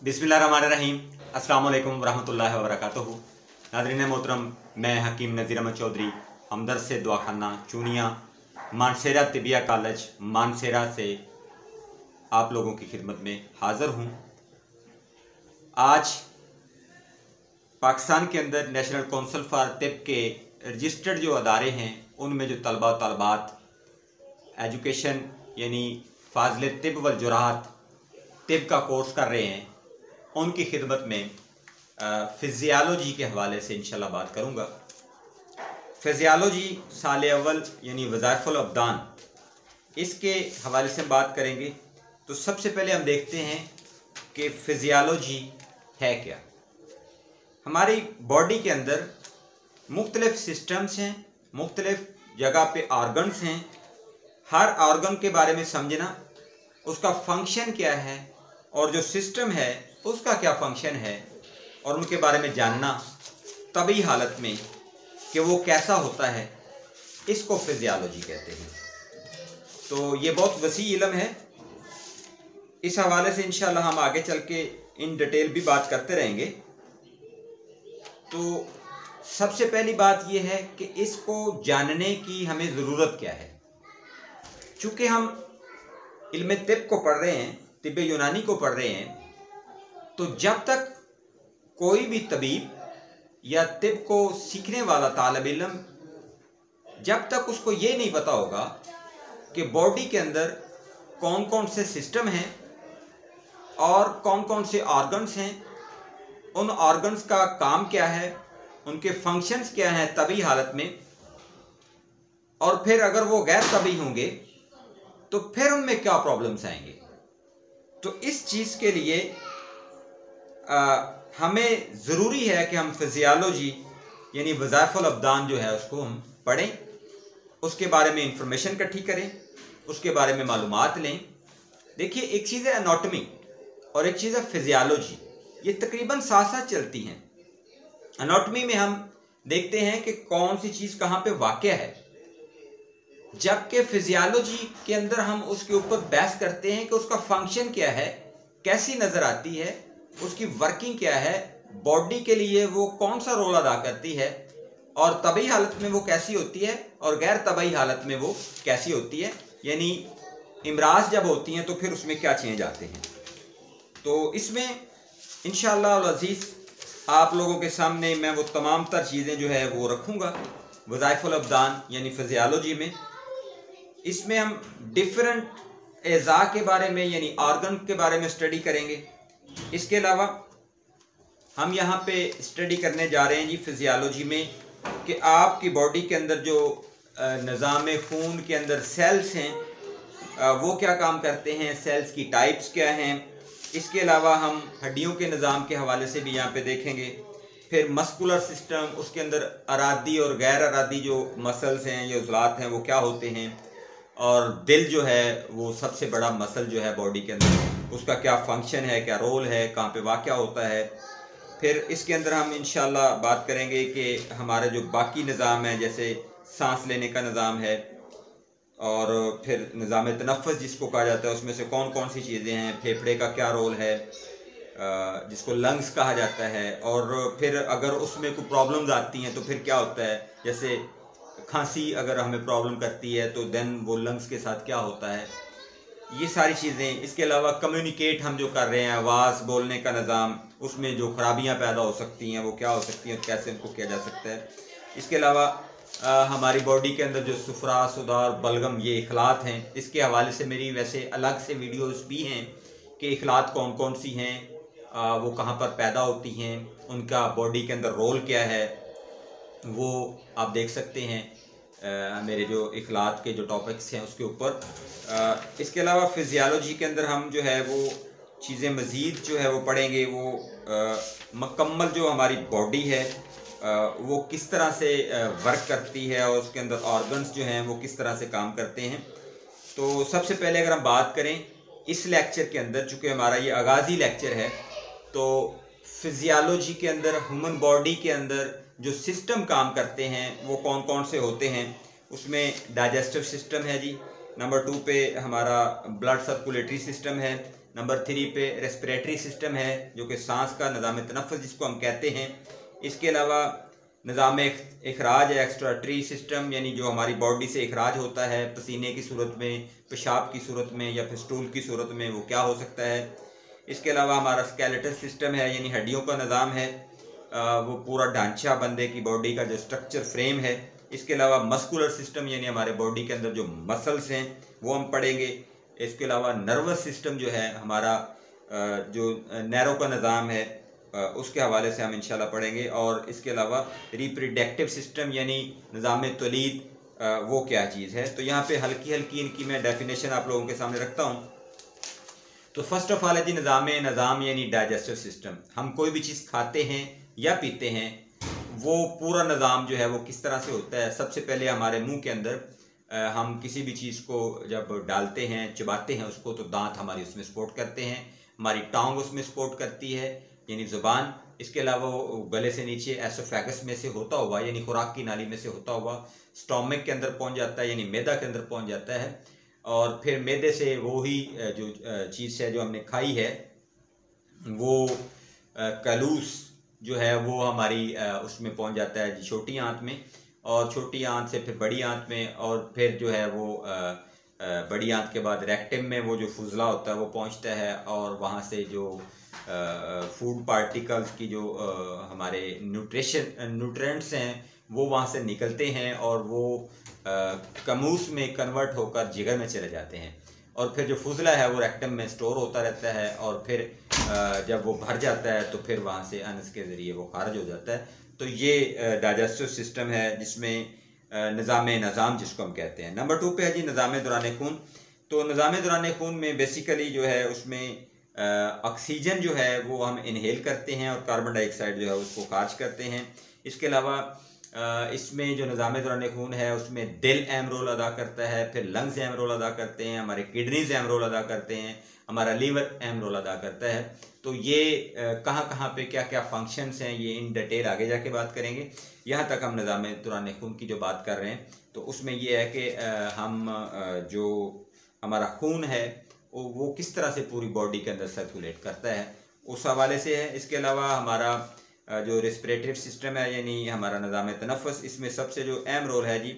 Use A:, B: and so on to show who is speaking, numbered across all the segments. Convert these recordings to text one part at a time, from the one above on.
A: बिसमीम अस्सलाम वालेकुम रहमतुल्लाहि व बरकातुहू नादरीन मोहतरम, मैं हकीम नज़ीर अहमद चौधरी, हमदर्द से दुआखाना चूनिया, मानसेरा तिबिया कॉलेज, मानसेरा से आप लोगों की खिदमत में हाज़िर हूँ। आज पाकिस्तान के अंदर नेशनल कौंसिल फॉर तिब के रजिस्टर्ड जो अदारे हैं, उनमें जो तलबा तलबात, एजुकेशन, यानी फाजल तिब व तिब का कोर्स कर रहे हैं उनकी खिदमत में फ़िज़ियालोजी के हवाले से इंशाल्लाह बात करूँगा। फ़िज़ियालोजी साल अव्वल, यानी वज़ाफ़ुलअबदान इसके हवाले से बात करेंगे। तो सबसे पहले हम देखते हैं कि फ़िज़ियालोजी है क्या। हमारी बॉडी के अंदर मुख्तलिफ़ सिस्टम्स हैं, मुख्तलिफ़ जगह पे ऑर्गन्स हैं। हर ऑर्गन के बारे में समझना, उसका फ़ंक्शन क्या है और जो सिस्टम है उसका क्या फ़ंक्शन है और उनके बारे में जानना तभी हालत में कि वो कैसा होता है, इसको फिजियालॉजी कहते हैं। तो ये बहुत वसी इलम है। इस हवाले से इंशाल्लाह हम आगे चल के इन डिटेल भी बात करते रहेंगे। तो सबसे पहली बात यह है कि इसको जानने की हमें ज़रूरत क्या है। चूँकि हम इल्म तिब को पढ़ रहे हैं तिब यूनानी को पढ़ रहे हैं तो जब तक कोई भी तबीब या तिब को सीखने वाला तालब इलम, जब तक उसको ये नहीं पता होगा कि बॉडी के अंदर कौन कौन से सिस्टम हैं और कौन कौन से ऑर्गन्स हैं, उन ऑर्गन्स का काम क्या है, उनके फ़ंक्शंस क्या हैं तभी हालत में, और फिर अगर वो गैर तभी होंगे तो फिर उनमें क्या प्रॉब्लम्स आएँगे? तो इस चीज़ के लिए हमें ज़रूरी है कि हम फिजियालॉजी यानी वज़ाफ़ुलअबदान जो है उसको हम पढ़ें, उसके बारे में इंफॉर्मेशन इकट्ठी करें, उसके बारे में मालूम लें। देखिए, एक चीज़ है अनाटमी और एक चीज़ है फिजियालॉजी ये तकरीबन साथ साथ चलती हैं। अनाटमी में हम देखते हैं कि कौन सी चीज़ कहाँ पे वाक़ है। जबकि फिजियालॉजी के अंदर हम उसके ऊपर बहस करते हैं कि उसका फ़ंक्शन क्या है, कैसी नज़र आती है उसकी वर्किंग क्या है? बॉडी के लिए वो कौन सा रोल अदा करती है? और तबी हालत में वो कैसी होती है? और गैर तबी हालत में वो कैसी होती है? यानी इमराज जब होती हैं तो फिर उसमें क्या चेंज आते हैं? तो इसमें इन अज़ीज़ आप लोगों के सामने मैं वो तमाम तर चीज़ें जो है वो रखूँगा। वज़ाइफ़ुलअबदान यानी फिजियालॉजी में। इसमें हम डिफरेंट एज़ा के बारे में, यानी ऑर्गन के बारे में स्टडी करेंगे। इसके अलावा हम यहाँ पे स्टडी करने जा रहे हैं जी फिजियालॉजी में कि आपकी बॉडी के अंदर जो निज़ाम खून के अंदर सेल्स हैं वो क्या काम करते हैं सेल्स की टाइप्स क्या हैं? इसके अलावा हम हड्डियों के निज़ाम के हवाले से भी यहाँ पे देखेंगे। फिर मस्कुलर सिस्टम उसके अंदर अरादी और गैर अरादी जो मसल्स हैं या उजलात हैं, वो क्या होते हैं? और दिल जो है, वो सबसे बड़ा मसल जो है बॉडी के अंदर, उसका क्या फ़ंक्शन है, क्या रोल है, कहाँ पे वाक़ होता है। फिर इसके अंदर हम इन बात करेंगे कि हमारे जो बाकी निज़ाम है, जैसे सांस लेने का निज़ाम है, और फिर निज़ाम तनफ़स जिसको कहा जाता है, उसमें से कौन कौन सी चीज़ें हैं, फेफड़े का क्या रोल है जिसको लंग्स कहा जाता है, और फिर अगर उसमें कोई प्रॉब्लम्स आती हैं तो फिर क्या होता है, जैसे खांसी अगर हमें प्रॉब्लम करती है तो देन वो लंग्स के साथ क्या होता है? ये सारी चीज़ें, इसके अलावा कम्युनिकेट हम जो कर रहे हैं, आवाज़ बोलने का निज़ाम, उसमें जो खराबियाँ पैदा हो सकती हैं, वो क्या हो सकती हैं कैसे उनको किया जा सकता है? इसके अलावा हमारी बॉडी के अंदर जो सुफरा सुधार बलगम, ये अखलात हैं, इसके हवाले से मेरी वैसे अलग से वीडियोस भी हैं कि अखलात कौन कौन सी हैं वो कहाँ पर पैदा होती हैं, उनका बॉडी के अंदर रोल क्या है वो आप देख सकते हैं आ, मेरे जो अखलात के जो टॉपिक्स हैं उसके ऊपर। इसके अलावा फिज़ियालॉजी के अंदर हम जो है वो चीज़ें मज़ीद जो है वो पढ़ेंगे वो मकम्मल जो हमारी बॉडी है आ, वो किस तरह से वर्क करती है और उसके अंदर ऑर्गन्स जो हैं वो किस तरह से काम करते हैं। तो सबसे पहले अगर हम बात करें इस लेक्चर के अंदर चूँकि हमारा ये आगाज़ी लेक्चर है तो फिज़ियालॉजी के अंदर ह्यूमन बॉडी के अंदर जो सिस्टम काम करते हैं, वो कौन कौन से होते हैं, उसमें डाइजेस्टिव सिस्टम है जी। नंबर टू पे हमारा ब्लड सर्कुलेटरी सिस्टम है। नंबर थ्री पे रेस्पिरेटरी सिस्टम है, जो कि सांस का निज़ाम तनफ़ जिसको हम कहते हैं। इसके अलावा निज़ाम अखराज है एक्स्ट्राटरी सिस्टम यानी जो हमारी बॉडी से अखराज होता है, पसीने की सूरत में, पेशाब की सूरत में, या फिर स्टूल की सूरत में, वो क्या हो सकता है। इसके अलावा हमारा स्केलेटल सिस्टम है, यानी हड्डियों का निज़ाम है। वो पूरा ढांचा बंदे की बॉडी का जो स्ट्रक्चर फ्रेम है, इसके अलावा मस्कुलर सिस्टम यानी हमारे बॉडी के अंदर जो मसल्स हैं, वो हम पढ़ेंगे। इसके अलावा नर्वस सिस्टम जो है, हमारा जो नैरो का निज़ाम है उसके हवाले से हम इंशाल्लाह पढ़ेंगे। और इसके अलावा रिप्रोडक्टिव सिस्टम यानी निज़ाम तलीद वो क्या चीज़ है? तो यहाँ पे हल्की हल्की इनकी मैं डेफिनेशन आप लोगों के सामने रखता हूँ। तो फ़र्स्ट ऑफ़ ऑल है जी निज़ाम निज़ाम यानी डाइजेस्टिव सिस्टम हम कोई भी चीज़ खाते हैं या पीते हैं, वो पूरा निज़ाम जो है वो किस तरह से होता है? सबसे पहले हमारे मुँह के अंदर हम किसी भी चीज़ को जब डालते हैं, चबाते हैं उसको तो दांत हमारी उसमें सपोर्ट करते हैं। हमारी टांग उसमें सपोर्ट करती है, यानी ज़ुबान। इसके अलावा गले से नीचे एसोफेगस में से होता हुआ, यानी खुराक की नाली में से होता हुआ स्टोमिक के अंदर पहुँच जाता है, यानी मैदा के अंदर पहुँच जाता है। और फिर मैदे से वो ही जो चीज़ है जो हमने खाई है, वो कलूस जो है वो हमारी उसमें पहुँच जाता है छोटी आंत में और छोटी आंत से फिर बड़ी आंत में और फिर जो है वो बड़ी आंत के बाद रेक्टिम में वो जो फुजला होता है वो पहुँचता है और वहाँ से जो फ़ूड पार्टिकल्स की जो हमारे न्यूट्रिशन न्यूट्रेंट्स हैं, वो वहाँ से निकलते हैं और वो कमूस में कन्वर्ट होकर जिगर में चले जाते हैं। और फिर जो फुजला है वो रेक्टम में स्टोर होता रहता है और फिर जब वो भर जाता है तो फिर वहाँ से अनस के ज़रिए वो खारिज हो जाता है। तो ये डाइजेस्टिव सिस्टम है, जिसमें निज़ाम निज़ाम जिसको हम कहते हैं। नंबर टू पे है जी निज़ाम दौरान खून। तो निज़ाम दौरान खून में बेसिकली जो है उसमें ऑक्सीजन जो है, वो हम इनहेल करते हैं और कार्बन डाइऑक्साइड जो है उसको खारिज करते हैं। इसके अलावा इसमें जो निज़ाम दौरान खून है, उसमें दिल अहम रोल अदा करता है, फिर लंग्स अहम रोल अदा करते हैं, हमारे किडनीज अहम रोल अदा करते हैं। हमारा लीवर अहम रोल अदा करता है। तो ये कहाँ कहाँ पे क्या क्या फ़ंक्शंस हैं, ये इन डिटेल आगे जाके बात करेंगे। यहाँ तक हम निज़ाम दौरान खून की जो बात कर रहे हैं तो उसमें ये है कि हम जो हमारा खून है, वो किस तरह से पूरी बॉडी के अंदर सर्कुलेट करता है, उस हवाले से है। इसके अलावा हमारा जो रेस्परेटरी सिस्टम है, यानी हमारा निज़ाम तनफ़स इसमें सबसे जो अहम रोल है जी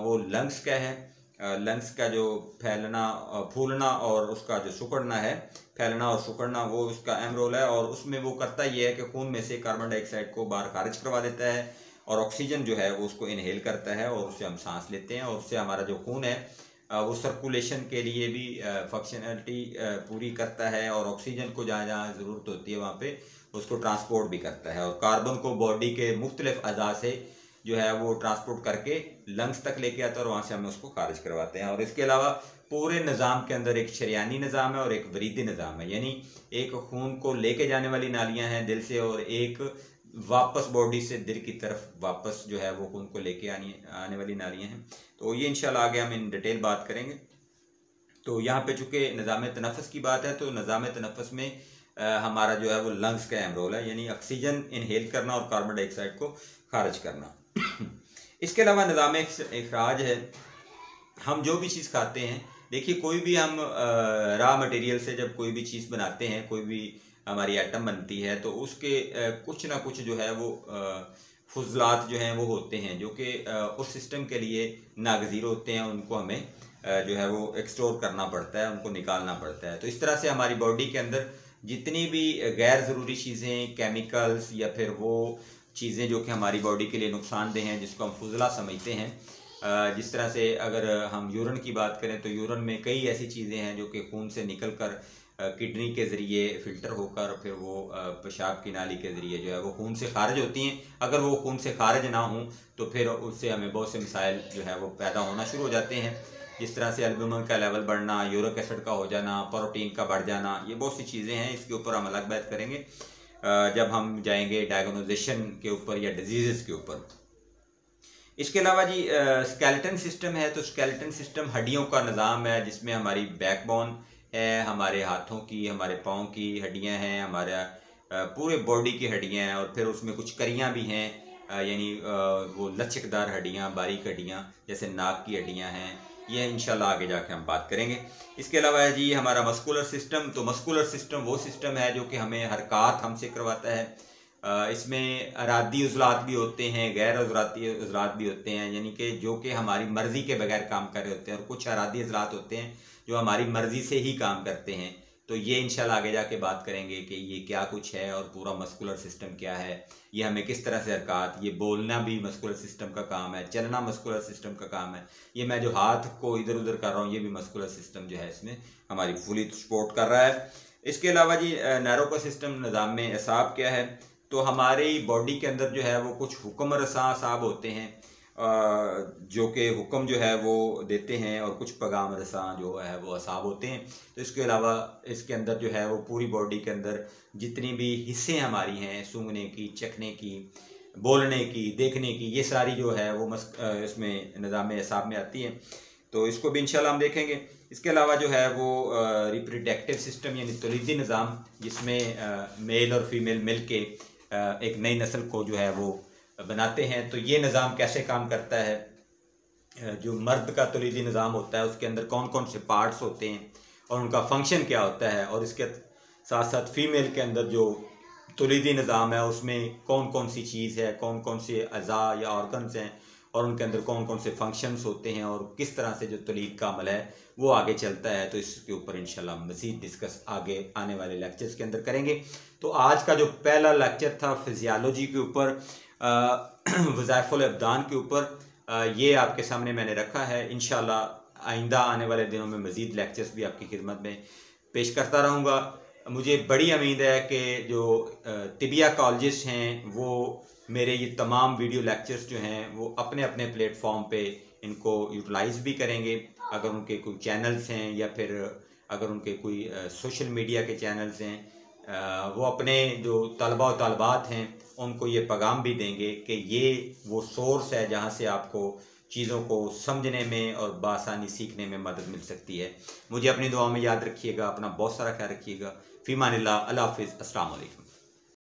A: वो लंग्स का है। लंग्स का जो फैलना फूलना और उसका जो सुकड़ना है, फैलना और सुकड़ना, वो उसका अहम रोल है और उसमें वो करता ये है कि खून में से कार्बन डाइऑक्साइड को बाहर खारिज करवा देता है और ऑक्सीजन जो है वो उसको इनहेल करता है और उससे हम सांस लेते हैं और उससे हमारा जो खून है वो सर्कुलेशन के लिए भी फंक्शनलिटी पूरी करता है और ऑक्सीजन को जहाँ जहाँ ज़रूरत होती है वहाँ पर उसको ट्रांसपोर्ट भी करता है और कार्बन को बॉडी के मुख्तलिफ़ अज़ा से जो है वो ट्रांसपोर्ट करके लंग्स तक लेके आता है और वहाँ से हमें उसको खारिज करवाते हैं। और इसके अलावा पूरे निज़ाम के अंदर एक शरियानी निज़ाम है और एक वरीदी निज़ाम है। यानी एक खून को लेके जाने वाली नालियाँ हैं दिल से और एक वापस बॉडी से दिल की तरफ़ वापस जो है वो खून को लेके आनी, आने वाली नालियाँ हैं। तो ये इंशाल्लाह आगे हम इन डिटेल बात करेंगे। तो यहाँ पे चूँकि निज़ाम तनफ़स की बात है तो निज़ाम तनफ़स में हमारा जो है वो लंग्स का अहम रोल है। यानी ऑक्सीजन इनहेल करना और कार्बन डाइऑक्साइड को खारिज करना। इसके अलावा निज़ाम अखराज है। हम जो भी चीज़ खाते हैं, देखिए कोई भी हम रॉ मटेरियल से जब कोई भी चीज़ बनाते हैं, कोई भी हमारी आइटम बनती है तो उसके कुछ ना कुछ जो है वो फजलात जो हैं वो होते हैं, जो कि उस सिस्टम के लिए नागज़ीर होते हैं, उनको हमें जो है वो एक्सटोर करना पड़ता है, उनको निकालना पड़ता है। तो इस तरह से हमारी बॉडी के अंदर जितनी भी गैर ज़रूरी चीज़ें केमिकल्स या फिर वो चीज़ें जो कि हमारी बॉडी के लिए नुकसानदेह हैं, जिसको हम फजला समझते हैं। जिस तरह से अगर हम यूरन की बात करें तो यूरन में कई ऐसी चीज़ें हैं जो कि खून से निकल कर किडनी के ज़रिए फ़िल्टर होकर, फिर वो पेशाब की नाली के ज़रिए जो है वो खून से खारिज होती हैं। अगर वो खून से खारिज ना हों तो फिर उससे हमें बहुत से मिसाइल जो है वो पैदा होना शुरू हो जाते हैं। जिस तरह से एल्बुमिन का लेवल बढ़ना यूरिक एसिड का हो जाना प्रोटीन का बढ़ जाना, ये बहुत सी चीज़ें हैं, इसके ऊपर हम अलग बात करेंगे। जब हम जाएँगे डायग्नोजेशन के ऊपर या डिज़ीज़ के ऊपर। इसके अलावा जी स्केलेटन सिस्टम है तो स्केलेटन सिस्टम हड्डियों का निज़ाम है, जिसमें हमारी बैकबोन है, हमारे हाथों की, हमारे पाँव की हड्डियाँ हैं, हमारा पूरे बॉडी की हड्डियाँ हैं, और फिर उसमें कुछ करियाँ भी हैं यानी वो लचकदार हड्डियाँ, बारीक हड्डियाँ, जैसे नाक की हड्डियाँ हैं ये इंशाल्लाह आगे जाके हम बात करेंगे। इसके अलावा है जी हमारा मस्कुलर सिस्टम तो मस्कुलर सिस्टम वो सिस्टम है जो कि हमें हरकत हमसे करवाता है। इसमें अरादी उजलात भी होते हैं, गैर उजराती उजलात भी होते हैं, यानी कि जो कि हमारी मर्ज़ी के बगैर काम कर रहे होते हैं और कुछ अरादी अजलात होते हैं जो हमारी मर्ज़ी से ही काम करते हैं। तो ये इंशाल्लाह आगे जाके बात करेंगे कि ये क्या कुछ है और पूरा मस्कुलर सिस्टम क्या है, ये हमें किस तरह से हरकत, ये बोलना भी मस्कुलर सिस्टम का काम है, चलना मस्कुलर सिस्टम का काम है, ये मैं जो हाथ को इधर उधर कर रहा हूँ, ये भी मस्कुलर सिस्टम जो है इसमें हमारी फुली सपोर्ट कर रहा है। इसके अलावा जी नैरो का सिस्टम निज़ाम में एसाब क्या है तो हमारी बॉडी के अंदर जो है वो कुछ हुक्म रसा असाब होते हैं जो कि हुक्म जो है वो देते हैं और कुछ पैगाम रसा जो है वो असाब होते हैं। तो इसके अलावा इसके अंदर जो है वो पूरी बॉडी के अंदर जितनी भी हिस्से हमारी हैं, सूंघने की, चखने की, बोलने की, देखने की, ये सारी जो है वो मस इसमें निज़ाम असाब में आती हैं। तो इसको भी इंशाल्लाह हम देखेंगे। इसके अलावा जो है वो रिप्रोडक्टिव सिस्टम यानी तलीदी निज़ाम जिसमें मेल और फीमेल मिल के एक नई नस्ल को जो है वो बनाते हैं तो ये निज़ाम कैसे काम करता है? जो मर्द का तलीदी निज़ाम होता है, उसके अंदर कौन कौन से पार्ट्स होते हैं और उनका फ़ंक्शन क्या होता है? और इसके साथ साथ फीमेल के अंदर जो तलीदी निज़ाम है, उसमें कौन कौन सी चीज़ है कौन कौन से अज़ा या ऑर्गन्स हैं और उनके अंदर कौन कौन से फ़ंक्शंस होते हैं और किस तरह से जो तलीद का अमल है, वो आगे चलता है। तो इसके ऊपर इंशाल्लाह मज़ीद डिस्कस आगे आने वाले लेक्चर्स के अंदर करेंगे। तो आज का जो पहला लेक्चर था फिजियालॉजी के ऊपर वज़ाफ़ुलबदान के ऊपर ये आपके सामने मैंने रखा है। इन आइंदा आने वाले दिनों में मज़ीद लेक्चर्स भी आपकी खिदमत में पेश करता रहूँगा। मुझे बड़ी उम्मीद है कि जो तिबिया कॉलेज हैं, वो मेरे ये तमाम वीडियो लेक्चर्स जो हैं, वो अपने अपने प्लेटफॉर्म पे इनको यूटिलाइज़ भी करेंगे। अगर उनके कोई चैनल्स हैं या फिर अगर उनके कोई सोशल मीडिया के चैनल्स हैं वो अपने जो तलबा और तलबात हैं, उनको ये पैगाम भी देंगे कि ये वो सोर्स है जहाँ से आपको चीज़ों को समझने में और बासानी सीखने में मदद मिल सकती है। मुझे अपनी दुआ में याद रखिएगा, अपना बहुत सारा ख्याल रखिएगा। फ़ीमान अल्लाह हाफिज़।